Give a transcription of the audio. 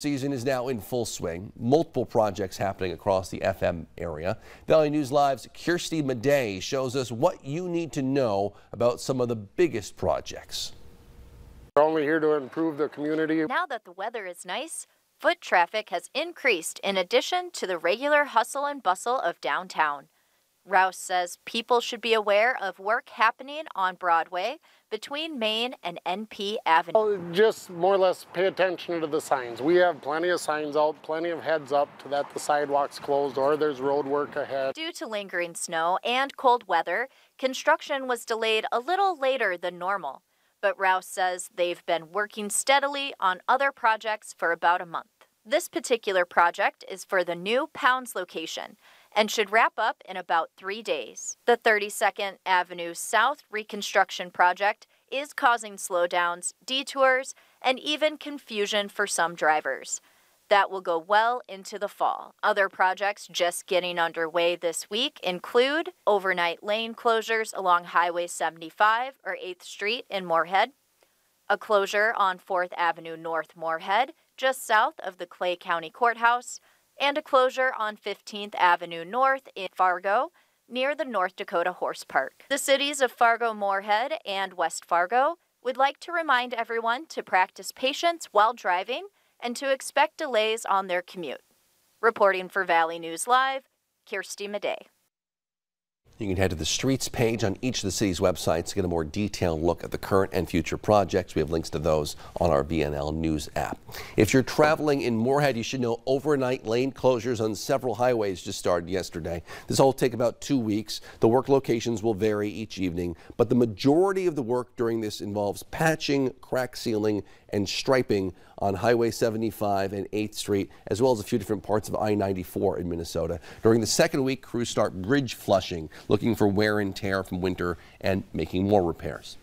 Season is now in full swing. Multiple projects happening across the FM area. Valley News Live's Kirsty Madej shows us what you need to know about some of the biggest projects. We're only here to improve the community. Now that the weather is nice, foot traffic has increased in addition to the regular hustle and bustle of downtown. Rouse says people should be aware of work happening on Broadway between Main and NP Avenue. Just more or less pay attention to the signs. We have plenty of signs out, plenty of heads up to that the sidewalk's closed or there's road work ahead. Due to lingering snow and cold weather, construction was delayed a little later than normal. But Rouse says they've been working steadily on other projects for about a month. This particular project is for the new Pounds location, and should wrap up in about three days. The 32nd Avenue South reconstruction project is causing slowdowns, detours, and even confusion for some drivers. That will go well into the fall. Other projects just getting underway this week include overnight lane closures along Highway 75 or 8th Street in Moorhead, a closure on 4th Avenue North Moorhead, just south of the Clay County Courthouse, and a closure on 15th Avenue North in Fargo near the North Dakota Horse Park. The cities of Fargo Moorhead and West Fargo would like to remind everyone to practice patience while driving and to expect delays on their commute. Reporting for Valley News Live, Kirsty Madej. You can head to the streets page on each of the city's websites to get a more detailed look at the current and future projects. We have links to those on our VNL News app. If you're traveling in Moorhead, you should know overnight lane closures on several highways just started yesterday. This will take about two weeks. The work locations will vary each evening, but the majority of the work during this involves patching, crack sealing, and striping on Highway 75 and 8th Street, as well as a few different parts of I-94 in Minnesota. During the second week, crews start bridge flushing, looking for wear and tear from winter and making more repairs.